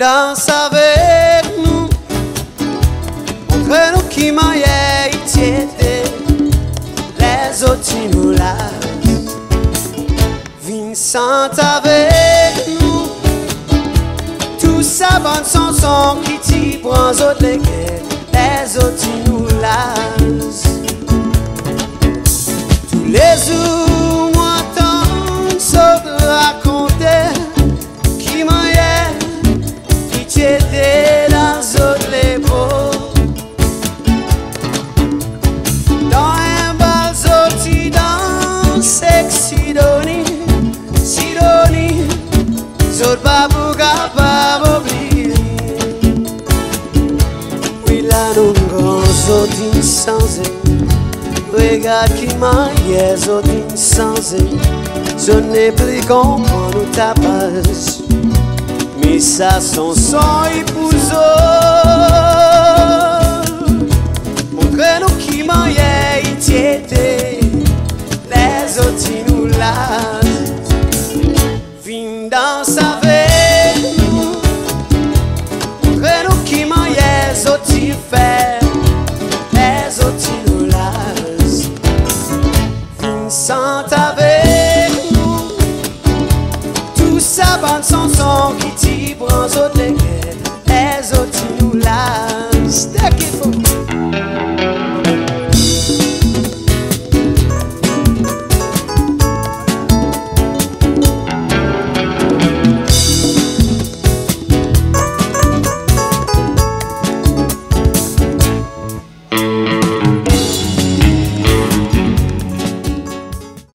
danse avec nous. Montre-nous qui maillait les autres nous. Vincent avec nous. Tout ça, bonne chanson qui t'y prend autres les autres nous. Sexy doni, pour capable oublier. Oui, là nous grand sorti sans elle. Regarde qui maille, sorti sans elle. Je n'ai plus comment nous tapas. Mais ça son sang épouse Montre-nous qui maillait était glas Vin dans avek nou Re nou ki man ye zoti fe E zoti nou las Vin sant avek nou Tout sa ban son son ki ti pran zote ke E zoti nou